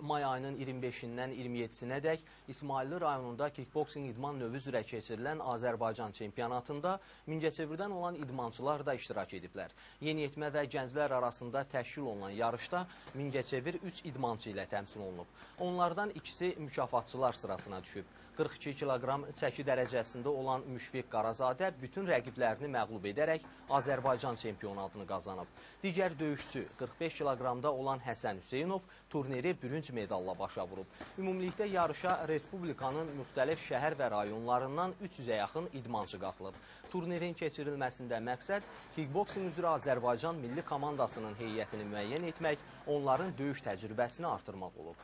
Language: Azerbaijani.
May ayının 25-dən 27-sinə dək İsmailli rayonunda kickboksing idman növü üzrə keçirilən Azərbaycan çempionatında Mingəçevirdən olan idmançılar da iştirak ediblər. Yeniyetmə və gənclər arasında təşkil olunan yarışda Mingəçevir 3 idmançı ilə təmsil olunub. Onlardan ikisi mükafatçılar sırasına düşüb. 42 kiloqram çəki dərəcəsində olan Müşfiq Qarazadə bütün rəqiblərini məğlub edərək Azərbaycan çempionatını qazanıb. Digər döyüşçü 45 kiloqramda olan Həsən Hüseynov turniri bürünc medalla başa vurub. Ümumilikdə yarışa Respublikanın müxtəlif şəhər və rayonlarından 300-ə yaxın idmançı qatılıb. Turnirin keçirilməsində məqsəd kickboksing üzrə Azərbaycan milli komandasının heyətini müəyyən etmək, onların döyüş təcrübəsini artırmaq olub.